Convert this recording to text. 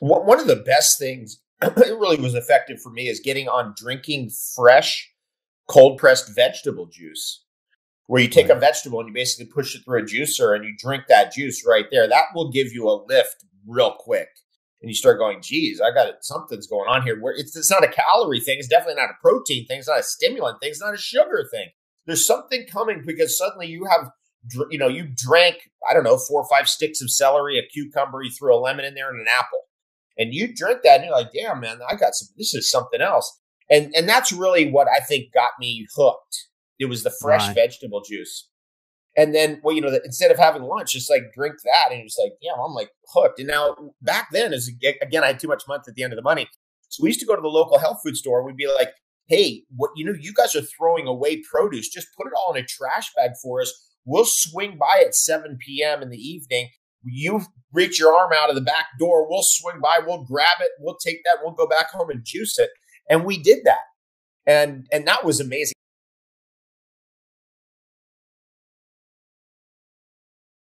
one of the best things it really was effective for me is getting on drinking fresh cold pressed vegetable juice where you take a vegetable and you basically push it through a juicer and you drink that juice right there. That will give you a lift real quick. And you start going geez i got it something's going on here. Where it's, it's not a calorie thing it's definitely not a protein thing it's not a stimulant thing it's not a sugar thing. There's something coming because suddenly you have you know you drank i don't know four or five sticks of celery a cucumber you threw a lemon in there and an apple and you drink that and you're like, damn, man, I got some, this is something else. And, and that's really what I think got me hooked. It was the fresh right. vegetable juice. And then, well, you know, the, instead of having lunch, just like drink that. And it's like, yeah, I'm like hooked. And now back then, as again, I had too much month at the end of the money. So we used to go to the local health food store. We'd be like, hey, what, you know, you guys are throwing away produce. Just put it all in a trash bag for us. We'll swing by at 7 p.m. in the evening you reach your arm out of the back door, we'll swing by, we'll grab it, we'll take that, we'll go back home and juice it. And we did that. And and that was amazing.